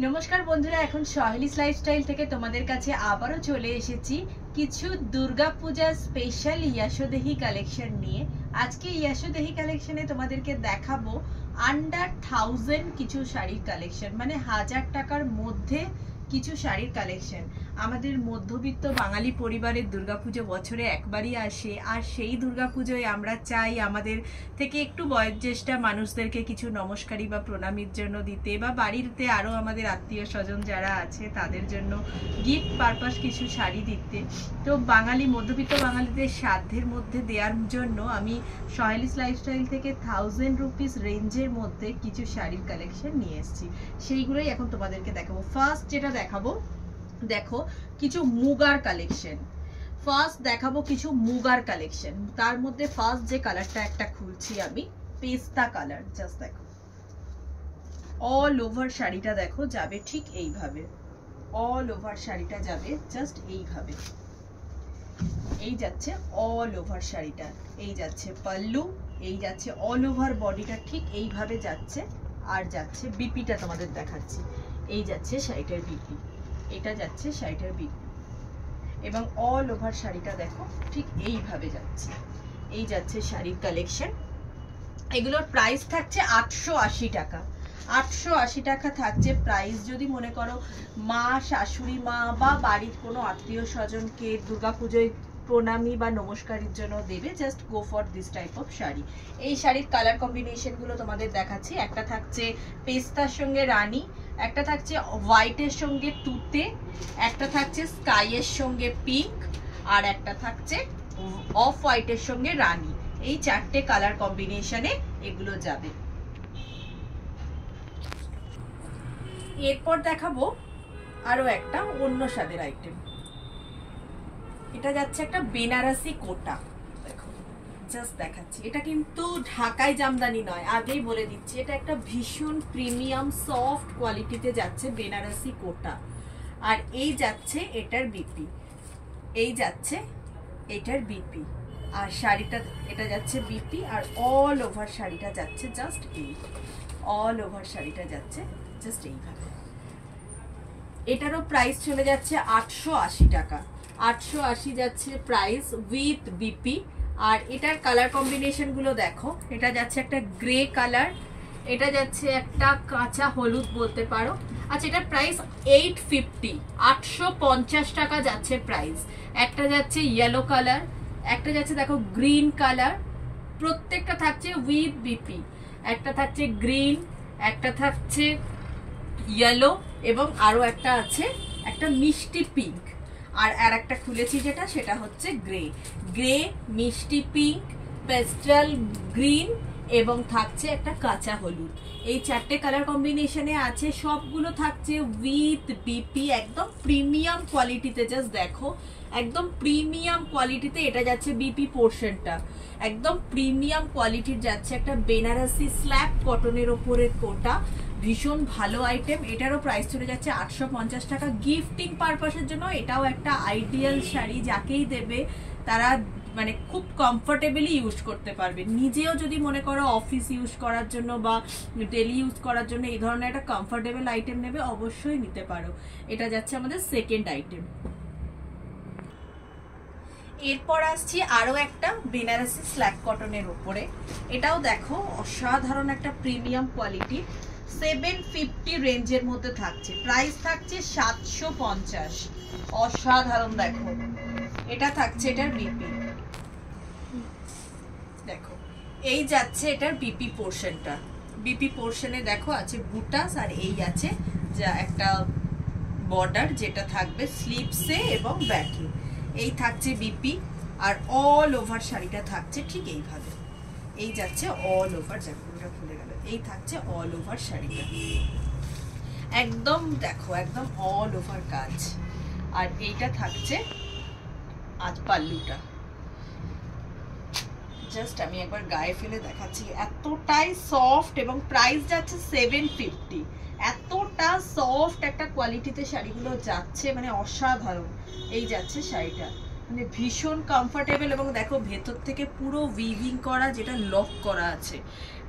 নমস্কার বন্ধুরা, এখন সহেলিস লাইফস্টাইল থেকে তোমাদের কাছে আবারও চলে এসেছি কিছু দুর্গাপূজা স্পেশাল ইয়াশোদেহি কালেকশন নিয়ে। আজকে ইয়াশোদেহি কালেকশনে তোমাদেরকে দেখাবো আন্ডার থাউজেন্ড কিছু শাড়ির কালেকশন মানে হাজার টাকার মধ্যে কিছু শাড়ির কালেকশন আমাদের মধ্যবিত্ত বাঙালি পরিবারের দুর্গাপুজো বছরে একবারই আসে, আর সেই দুর্গাপুজোয় আমরা চাই আমাদের থেকে একটু বয়োজ্যেষ্ঠা মানুষদেরকে কিছু নমস্কারী বা প্রণামীর জন্য দিতে, বা বাড়িতে আরও আমাদের আত্মীয় স্বজন যারা আছে তাদের জন্য গিফট পারপাস কিছু শাড়ি দিতে। তো বাঙালি, মধ্যবিত্ত বাঙালিদের সাধ্যের মধ্যে দেওয়ার জন্য আমি সহেলিস লাইফস্টাইল থেকে থাউজেন্ড রুপিস রেঞ্জের মধ্যে কিছু শাড়ির কালেকশন নিয়ে এসেছি। সেইগুলোই এখন তোমাদেরকে দেখাবো। ফার্স্ট যেটা দেখাবো দেখো, কিছু মুগার কালেকশন ফার্স্ট দেখাবো কিছু মুগার কালেকশন তার মধ্যে ফার্স্ট যে কালারটা একটা খুলছি আমি, পেস্তা কালার জাস্ট দেখো। অল ওভার শাড়িটা দেখো, যাবে ঠিক এইভাবে। অল ওভার শাড়িটা যাবে জাস্ট এইভাবে। এই যাচ্ছে অল ওভার শাড়িটা। এই যাচ্ছে পাল্লু, এই যাচ্ছে অল ওভার বডিটা ঠিক এইভাবে যাচ্ছে। আর যাচ্ছে বিপিটা তোমাদের দেখাচ্ছি। এই যাচ্ছে শাড়িটার বিপি। এটা যাচ্ছে শাড়িটার বিপি এবং অল ওভার শাড়িটা দেখো, ঠিক এইভাবে যাচ্ছে। এই যাচ্ছে শাড়ির কালেকশন এগুলোর প্রাইস থাকছে আটশো আশি টাকা। আটশো আশি টাকা থাকছে প্রাইস যদি মনে করো মা, শাশুড়ি, মা বা বাড়ির কোনো আত্মীয় স্বজনকে দুর্গাপুজোয় প্রণামী বা নমস্কারের জন্য দেবে just go for this type of sari. এই শাড়ির কালার কম্বিনেশনগুলো তোমাদের দেখাচ্ছি। একটা থাকছে পেস্তার সঙ্গে রানী একটা থাকছে হোয়াইটের সঙ্গে টুতে একটা থাকছে স্কাইয়ের সঙ্গে পিঙ্ক আর একটা থাকছে অফ হোয়াইটের সঙ্গে রানী। এই চারটে কালার কম্বিনেশনে এগুলো যাবে। এরপর দেখাবো আরও একটা অন্য স্বাদের আইটেম এটা যাচ্ছে একটা বেনারসি কোটা। জাস্ট দেখাচ্ছি। এটা কিন্তু ঢাকায় জামদানি নয়, আগেই বলে দিচ্ছি। এটা একটা ভীষণ প্রিমিয়াম সফট কোয়ালিটিতে যাচ্ছে বেনারসি কোটা। আর এই যাচ্ছে এটার বিপি এই যাচ্ছে এটার বিপি আর শাড়িটা, এটা যাচ্ছে বিপি আর অল ওভার শাড়িটা যাচ্ছে জাস্ট এই। অল ওভার শাড়িটা যাচ্ছে জাস্ট এইভাবে। এটারও প্রাইস চলে যাচ্ছে আটশো আশি টাকা। আটশো আশি যাচ্ছে প্রাইস উইথ বিপি আর এটার কালার কম্বিনেশনগুলো দেখো। এটা যাচ্ছে একটা গ্রে কালার এটা যাচ্ছে একটা কাঁচা হলুদ বলতে পারো। আচ্ছা এটার প্রাইস এইট ফিফটি আটশো পঞ্চাশ টাকা যাচ্ছে প্রাইস একটা যাচ্ছে ইয়েলো কালার একটা যাচ্ছে দেখো গ্রিন কালার প্রত্যেকটা থাকছে উইথ বিপি একটা থাকছে গ্রিন একটা থাকছে ইয়েলো এবং আরও একটা আছে একটা মিষ্টি পিঙ্ক আর আর একটা খুলেছি যেটা, সেটা হচ্ছে গ্রে। গ্রে, মিষ্টি পিঙ্ক পেস্টাল গ্রিন এবং থাকছে একটা কাঁচা হলুদ। এই চারটে কালার কম্বিনেশনে আছে, সবগুলো থাকছে উইথ বিপি, একদম প্রিমিয়াম কোয়ালিটিতে, জাস্ট দেখো। একদম প্রিমিয়াম কোয়ালিটিতে এটা যাচ্ছে বিপি পোর্শনটা। একদম প্রিমিয়াম কোয়ালিটির যাচ্ছে একটা বেনারসি স্ল্যাব কটনের ওপরের কোটা। ভীষণ ভালো আইটেম এটারও প্রাইস চলে যাচ্ছে আটশো পঞ্চাশ টাকা। গিফটিং পারপাসের জন্য এটাও একটা আইডিয়াল শাড়ি, যাকেই দেবে তারা মানে খুব কমফোর্টেবলি ইউজ করতে পারবে। নিজেও যদি মনে করো অফিস ইউজ করার জন্য বা ডেলি ইউজ করার জন্য এই ধরনের একটা কমফোর্টেবল আইটেম নেবে, অবশ্যই নিতে পারো। এটা যাচ্ছে আমাদের সেকেন্ড আইটেম এরপর আসছি আরও একটা বেনারসি স্ল্যাক কটনের ওপরে এটাও দেখো অসাধারণ একটা প্রিমিয়াম কোয়ালিটি সেভেন ফিফটি রেঞ্জের মধ্যে থাকছে। প্রাইস থাকছে সাতশো পঞ্চাশ। অসাধারণ দেখো। এটা থাকছে এটার বিপি দেখো, এই যাচ্ছে এটার বিপি পোর্শনটা বিপি পোর্শনে দেখো আছে বুটাস আর এই আছে যা একটা বর্ডার যেটা থাকবে স্লিপসে এবং ব্যাকে এই থাকছে বিপি আর অল ওভার শাড়িটা থাকছে ঠিক এইভাবে। এই যাচ্ছে অল ওভার জ্যাকেটটা খুলে গেল। এই থাকছে অল ওভার শাড়িটা। একদম দেখো, একদম অল ওভার কাজ। আর এইটা থাকছে আজ পাল্লুটা। জাস্ট আমি একবার গায়ে ফেলে দেখাচ্ছি, এতটাই সফট এবং প্রাইস যাচ্ছে সেভেন ফিফটি এতটা সফট একটা কোয়ালিটিতে শাড়িগুলো যাচ্ছে মানে অসাধারণ। এই যাচ্ছে শাড়িটা। মানে ভীষণ কমফোর্টেবল এবং দেখো ভেতর থেকে পুরো উইভিং করা, যেটা লক করা আছে।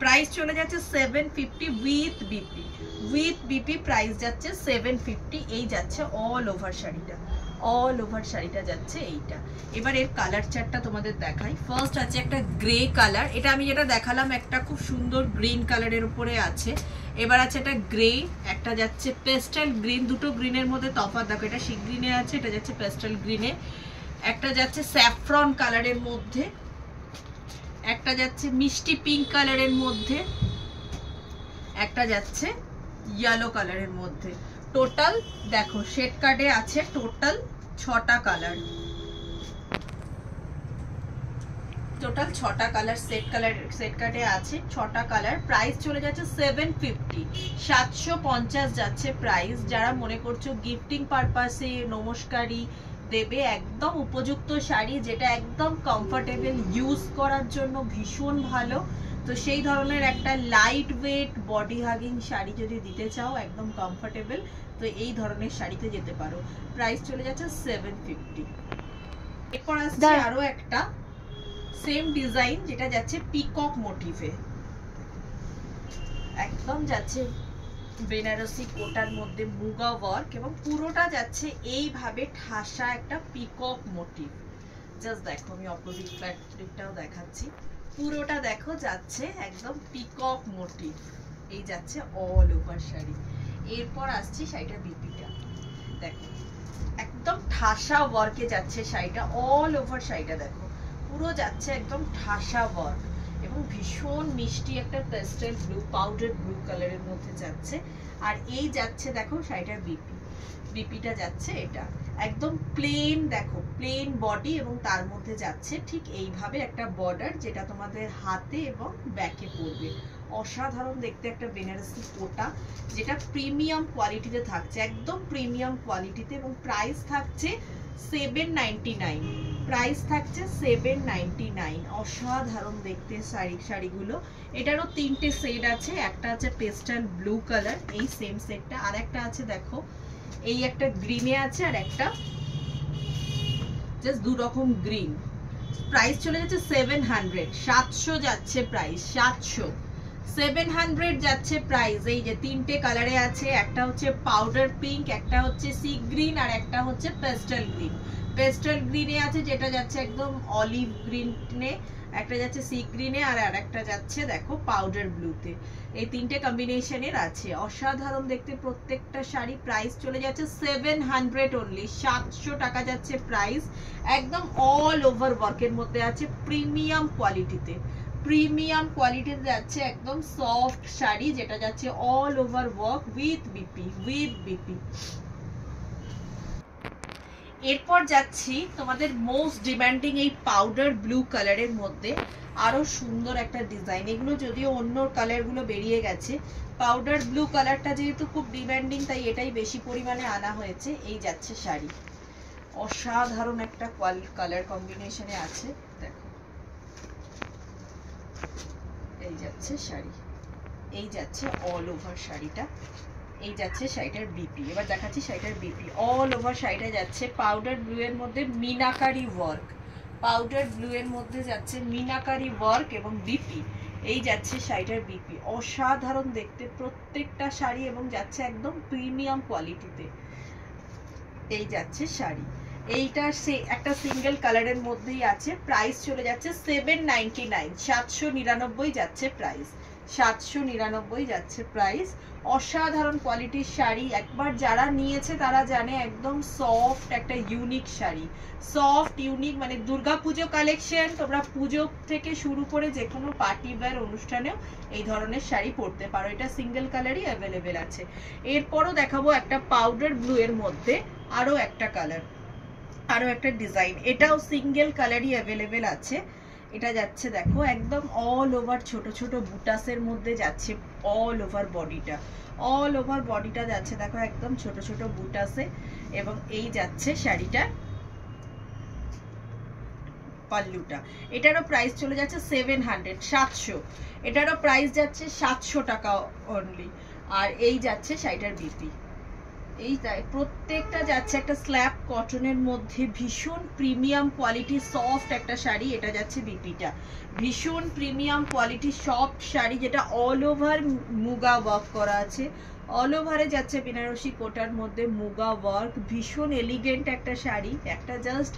প্রাইস চলে যাচ্ছে seven fifty with BP with BP price যাচ্ছে সেভেন ফিফটি এই যাচ্ছে অল ওভার শাড়িটা। অল ওভার শাড়িটা যাচ্ছে এইটা। এবার এর কালার চারটা তোমাদের দেখাই। ফার্স্ট আছে একটা গ্রে কালার এটা আমি যেটা দেখালাম, একটা খুব সুন্দর গ্রিন কালারের উপরে আছে। এবার আছে একটা গ্রে একটা যাচ্ছে পেস্টাল গ্রিন দুটো গ্রিনের মধ্যে তফাৎ। দেখো, এটা সি গ্রিনে আছে, এটা যাচ্ছে পেস্টাল গ্রিনে একটা যাচ্ছে স্যাফ্রন কালারের মধ্যে। একটা যাচ্ছে মিষ্টি পিঙ্ক কালারের মধ্যে, একটা যাচ্ছে ইয়েলো কালারের মধ্যে। টোটাল দেখো, শেড কার্ডে আছে টোটাল ছটা কালার টোটাল ছটা কালার সেট কালার সেট কার্ডে আছে ছটা কালার প্রাইস চলে যাচ্ছে সেভেন ফিফটি সাতশো পঞ্চাশ যাচ্ছে প্রাইস যারা মনে করছ গিফটিং পারপাসে নমস্কারী দেবে একদম উপযুক্ত শাড়ি যেটা একদম কমফোর্টেবল ইউজ করার জন্য ভীষণ ভালো। তো সেই ধরনের একটা light weight body hugging sari যদি দিতে চাও একদম কমফোর্টেবল তো এই ধরনের শাড়িতে যেতে পারো। প্রাইস চলে যাচ্ছে সেভেন ফিফটি এরপর আসছে আরও একটা সেম ডিজাইন যেটা যাচ্ছে পিকক মোটিভে একদম যাচ্ছে বেনারসি কোটার মধ্যে মুগা ওয়ার্ক এবং পুরোটা যাচ্ছে এইভাবে ঠাসা একটা পিকক মোটিভ জাস্ট দেখো, আমি অপোজিট ফ্ল্যাটটাও দেখাচ্ছি। পুরোটা দেখো, যাচ্ছে একদম পিকক মোটিভ এই যাচ্ছে অল ওভার শাড়ি। এরপর আসছি শাড়িটা বিপিটা। দেখো, একদম ঠাসা ওয়ার্কে যাচ্ছে শাড়িটা অল ওভার শাড়িটা দেখো। পুরো যাচ্ছে একদম ঠাসা ওয়ার্ক এবং ভীষণ মিষ্টি একটা পেস্টেল ব্লু, পাউডার ব্লু কালারের মধ্যে যাচ্ছে। আর এই যাচ্ছে, দেখো, শাড়িটার বিপি। বিপিটা যাচ্ছে এটা। একদম প্লেন দেখো প্লেন বডি এবং তার মধ্যে যাচ্ছে ঠিক এইভাবে একটা বর্ডার যেটা তোমাদের হাতে এবং ব্যাকে পড়বে। অসাধারণ দেখতে একটা বেনারসি কোটা, যেটা প্রিমিয়াম কোয়ালিটিতে থাকছে, একদম প্রিমিয়াম কোয়ালিটিতে এবং প্রাইস থাকছে সেভেন প্রাইস থাকছে সেভেন অসাধারণ দেখতে শাড়ি, শাড়িগুলো। এটারও তিনটে সেট আছে। একটা আছে পেস্টাল ব্লু কালার এই সেম সেটটা আর একটা আছে দেখো, এই একটা গ্রিনে আছে আর একটা জাস্ট দু রকম গ্রিন প্রাইস চলে যাচ্ছে সেভেন হান্ড্রেড সাতশো যাচ্ছে প্রাইস সাতশো। সেভেন হান্ড্রেড যাচ্ছে প্রাইস এই যে তিনটে কালারে আছে, একটা হচ্ছে পাউডার পিঙ্ক একটা হচ্ছে সি গ্রিন আর একটা হচ্ছে পেস্টাল গ্রিন পেস্টাল গ্রিনে আছে, যেটা যাচ্ছে একদম অলিভ গ্রিনে একটা যাচ্ছে সি গ্রিনে আর আরেকটা যাচ্ছে দেখো পাউডার ব্লুতে এই তিনটে কম্বিনেশনের আছে। অসাধারণ দেখতে প্রত্যেকটা শাড়ি প্রাইস চলে যাচ্ছে সেভেন হান্ড্রেড অনলি সাতশো টাকা যাচ্ছে প্রাইস একদম অল ওভার ওয়ার্কের মধ্যে আছে প্রিমিয়াম কোয়ালিটিতে প্রিমিয়াম কোয়ালিটিতে যাচ্ছে একদম সফট শাড়ি, যেটা যাচ্ছে all over work with BP with BP এরপর যাচ্ছি তোমাদের মোস্ট ডিমান্ডিং এই পাউডার ব্লু কালারের মধ্যে। আরও সুন্দর একটা ডিজাইন এগুলো যদিও অন্য কালারগুলো বেরিয়ে গেছে পাউডার ব্লু কালারটা যেহেতু খুব ডিমান্ডিং তাই এটাই বেশি পরিমাণে আনা হয়েছে। এই যাচ্ছে শাড়ি। অসাধারণ একটা কালার কম্বিনেশনে আছে। এই যাচ্ছে শাড়ি। এই যাচ্ছে অল ওভার শাড়িটা। এই যাচ্ছে শাড়িটার বিপি এবার দেখাচ্ছি শাড়িটার বিপি অল ওভার শাড়িটা যাচ্ছে পাউডার ব্লু এর মধ্যে মিনাকারি ওয়ার্ক পাউডার ব্লু এর মধ্যে যাচ্ছে মিনাকারি ওয়ার্ক এবং বিপি এই যাচ্ছে শাড়িটার বিপি অসাধারণ দেখতে প্রত্যেকটা শাড়ি এবং যাচ্ছে একদম প্রিমিয়াম কোয়ালিটিতে এই যাচ্ছে শাড়ি। এইটা সে একটা সিঙ্গেল কালারের মধ্যেই আছে। প্রাইস চলে যাচ্ছে সেভেন নাইনটি নাইন সাতশো নিরানব্বই যাচ্ছে প্রাইস। সাতশো নিরানব্বই যাচ্ছে প্রাইস। অসাধারণ কোয়ালিটির শাড়ি। একবার যারা নিয়েছে তারা জানে একদম সফট একটা ইউনিক শাড়ি। সফট ইউনিক মানে দুর্গা পুজো কালেকশন তোমরা পুজো থেকে শুরু করে যে কোনো পার্টি ওয়্যার অনুষ্ঠানেও এই ধরনের শাড়ি পরতে পারো। এটা সিঙ্গেল কালারই অ্যাভেলেবেল আছে। এরপরও দেখাবো একটা পাউডার ব্লু এর মধ্যে আরও একটা কালার আরও একটা ডিজাইন এটাও সিঙ্গেল কালারই অ্যাভেলেবেল আছে। এটা যাচ্ছে, দেখো, একদম অল ওভার ছোট ছোট বুটাসের মধ্যে যাচ্ছে অল ওভার বডিটা অল ওভার বডিটা যাচ্ছে, দেখো, একদম ছোট ছোট বুটাসে। এবং এই যাচ্ছে শাড়িটা পাল্লুটা। এটারও প্রাইস চলে যাচ্ছে সেভেন হান্ড্রেড সাতশো। এটারও প্রাইস যাচ্ছে সাতশো টাকা অনলি আর এই যাচ্ছে শাড়িটার বিপি এই তাই প্রত্যেকটা যাচ্ছে একটা স্ল্যাব কটনের মধ্যে, ভীষণ প্রিমিয়াম কোয়ালিটি সফট একটা শাড়ি, এটা যাচ্ছে বিপিটা। ভীষণ প্রিমিয়াম কোয়ালিটি সফট শাড়ি, যেটা অল ওভার মুগা ওয়ার্ক করা আছে। অল ওভারে যাচ্ছে বেনারসি কোটার মধ্যে মুগা ওয়ার্ক ভীষণ এলিগেন্ট একটা শাড়ি। একটা জাস্ট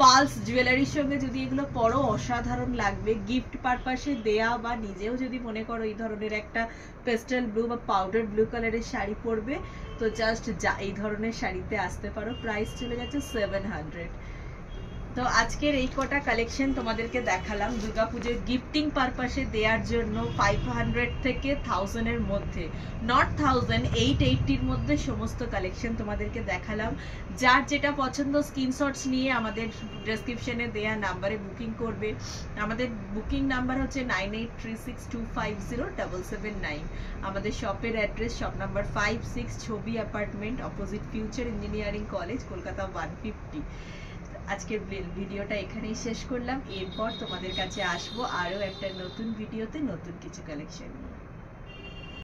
পালস জুয়েলারির সঙ্গে যদি এগুলো পরো, অসাধারণ লাগবে। গিফট পারপাসে দেয়া বা নিজেও যদি মনে করো এই ধরনের একটা পেস্টেল ব্লু বা পাউডার ব্লু কালারের শাড়ি পরবে তো জাস্ট যা এই ধরনের শাড়িতে আসতে পারো প্রাইস চলে যাচ্ছে সেভেন হান্ড্রেড তো আজকের এই কটা কালেকশন তোমাদেরকে দেখালাম। দুর্গাপুজোর গিফটিং পারপাসে দেওয়ার জন্য ফাইভ হান্ড্রেড থেকে থাউজেন্ডের মধ্যে নট থাউজেন্ড এইট এইটটির মধ্যে সমস্ত কালেকশন তোমাদেরকে দেখালাম। যার যেটা পছন্দ স্ক্রিনশটস নিয়ে আমাদের ডেসক্রিপশনে দেওয়া নাম্বারে বুকিং করবে। আমাদের বুকিং নাম্বার হচ্ছে nine eight three six two five zero double seven nine আমাদের শপের address shop number five six ছবি apartment opposite future engineering college Kolkata one fifty আজকের ভিডিওটা এখানেই শেষ করলাম। এরপর তোমাদের কাছে আসব আরও একটা নতুন ভিডিওতে নতুন কিছু কালেকশন নিয়ে।